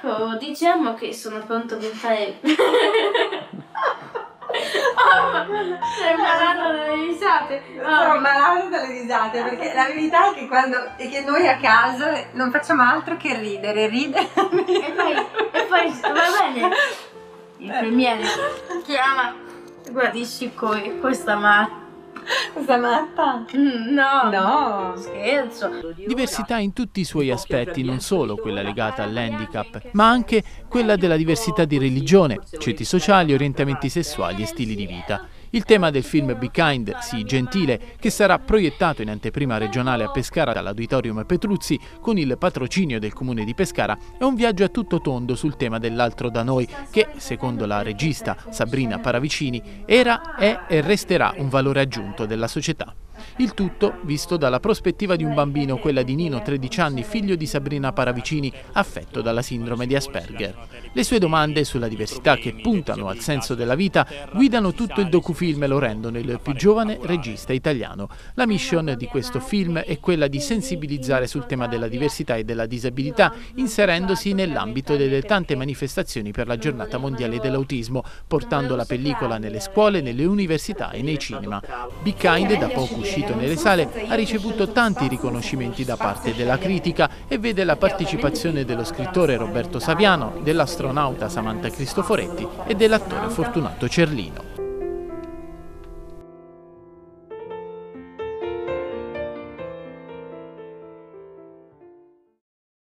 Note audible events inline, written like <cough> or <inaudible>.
ecco, diciamo che sono pronto per fare... oh, sei malato dalle risate. Sono Oh, malato dalle risate perché la verità è che, quando, è che noi a casa non facciamo altro che ridere, ridere. e poi, e poi, <laughs> va bene, il premiere chiama, guardisci coi, questa ma... Questa matta? Mm, No, No. scherzo. Diversità in tutti i suoi aspetti, non solo quella legata all'handicap, ma anche quella della diversità di religione, ceti sociali, orientamenti sessuali e stili di vita. Il tema del film Be Kind, Sii gentile, che sarà proiettato in anteprima regionale a Pescara dall'Auditorium Petruzzi con il patrocinio del comune di Pescara, è un viaggio a tutto tondo sul tema dell'altro da noi, che, secondo la regista Sabrina Paravicini, era, è e resterà un valore aggiunto della società. Il tutto visto dalla prospettiva di un bambino, quella di Nino, 13 anni, figlio di Sabrina Paravicini, affetto dalla sindrome di Asperger. Le sue domande sulla diversità che puntano al senso della vita guidano tutto il docufilm e lo rendono il più giovane regista italiano. La mission di questo film è quella di sensibilizzare sul tema della diversità e della disabilità, inserendosi nell'ambito delle tante manifestazioni per la giornata mondiale dell'autismo, portando la pellicola nelle scuole, nelle università e nei cinema. Be Kind, da poco uscito nelle sale, ha ricevuto tanti riconoscimenti da parte della critica e vede la partecipazione dello scrittore Roberto Saviano, dell'astronauta Samantha Cristoforetti e dell'attore Fortunato Cerlino.